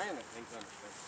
understand it, things understand.